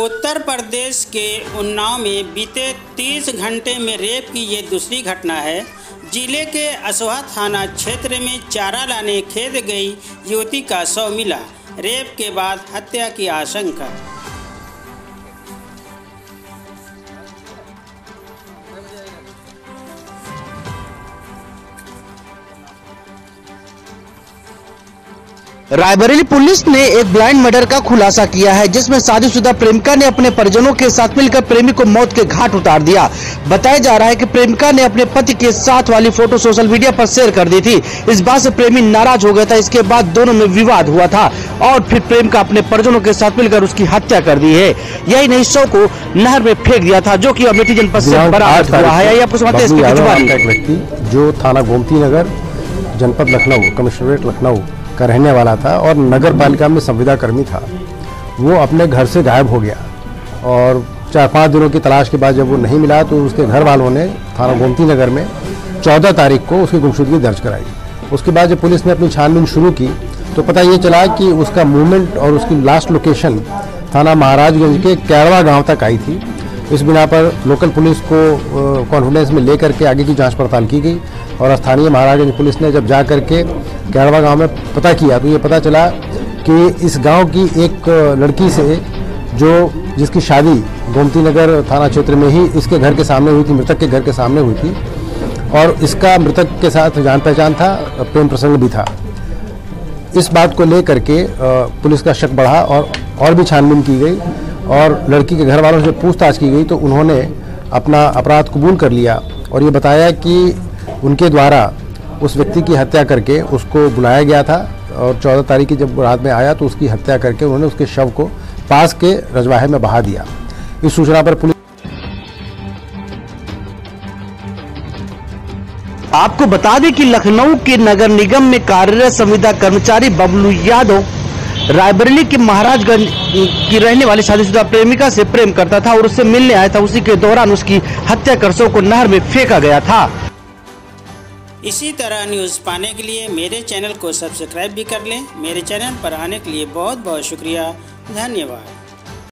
उत्तर प्रदेश के उन्नाव में बीते 30 घंटे में रेप की ये दूसरी घटना है। ज़िले के असोहा थाना क्षेत्र में चारा लाने खेत गई युवती का शव मिला। रेप के बाद हत्या की आशंका रायबरेली पुलिस ने एक ब्लाइंड मर्डर का खुलासा किया है जिसमें शादीशुदा प्रेमिका ने अपने परिजनों के साथ मिलकर प्रेमी को मौत के घाट उतार दिया। बताया जा रहा है कि प्रेमिका ने अपने पति के साथ वाली फ़ोटो सोशल मीडिया पर शेयर कर दी थी। इस बात से प्रेमी नाराज़ हो गया था इसके बाद दोनों में विवाद हुआ था और फिर प्रेमिका अपने परिजनों के साथ मिलकर उसकी हत्या कर दी है। यही नहीं शव को नहर में फेंक दिया था जो की अमेठी जनपद से दिनांक बरामद हुआ है। आपको हैं जो थाना गोमती नगर जनपद लखनऊ कमिश्नरेट लखनऊ का रहने वाला था और नगर पालिका में संविदा कर्मी था। वो अपने घर से गायब हो गया और चार पाँच दिनों की तलाश के बाद जब वो नहीं मिला तो उसके घर वालों ने थाना गोमती नगर में चौदह तारीख को उसकी गुमशुदगी दर्ज कराई। उसके बाद जब पुलिस ने अपनी छानबीन शुरू की तो पता ये चला कि उसका मूवमेंट और उसकी लास्ट लोकेशन थाना महाराजगंज के कैरवा गाँव तक आई थी। इस बिना पर लोकल पुलिस को कॉन्फिडेंस में लेकर के आगे की जाँच पड़ताल की गई और स्थानीय महाराजगंज पुलिस ने जब जा करके कैरवा गाँव में पता किया। तो ये पता चला कि इस गाँव की एक लड़की से जो जिसकी शादी गोमती नगर थाना क्षेत्र में ही इसके घर के सामने हुई थी, मृतक के घर के सामने हुई थी और इसका मृतक के साथ जान पहचान था, प्रेम प्रसंग भी था। इस बात को लेकर के पुलिस का शक बढ़ा और और भी छानबीन की गई और लड़की के घर वालों से पूछताछ की गई। तो उन्होंने अपना अपराध कबूल कर लिया और ये बताया कि उनके द्वारा उस व्यक्ति की हत्या करके उसको बुलाया गया था और चौदह तारीख की जब रात में आया तो उसकी हत्या करके उन्होंने उसके शव को पास के रजवाहे में बहा दिया। इस सूचना पर पुलिस आपको बता दें कि लखनऊ के नगर निगम में कार्यरत संविदा कर्मचारी बबलू यादव रायबरेली के महाराजगंज की रहने वाली शादीशुदा प्रेमिका से प्रेम करता था और उससे मिलने आया था। उसी के दौरान उसकी हत्या कर को नहर में फेंका गया था। इसी तरह न्यूज़ पाने के लिए मेरे चैनल को सब्सक्राइब भी कर लें। मेरे चैनल पर आने के लिए बहुत बहुत शुक्रिया। धन्यवाद।